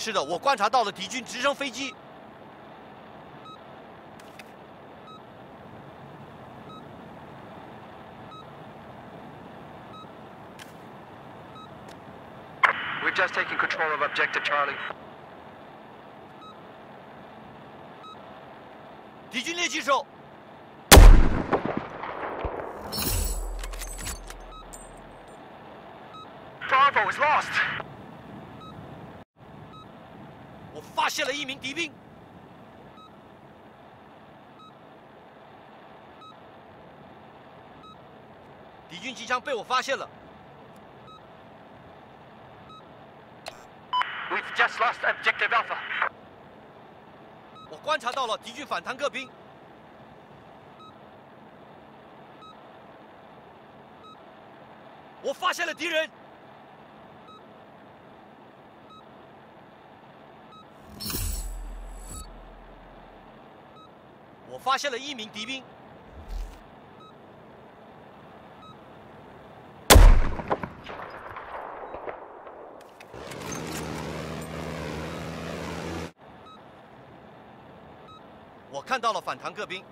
是的，我观察到了敌军直升飞机。We've just taken control of Objective Charlie. 敌军猎击手，Bravo is lost. 我发现了一名敌兵。敌军机枪被我发现了，We've just lost Objective Alpha. 我观察到了敌军反坦克兵。我发现了敌人。我发现了一名敌兵。我看到了反坦克兵。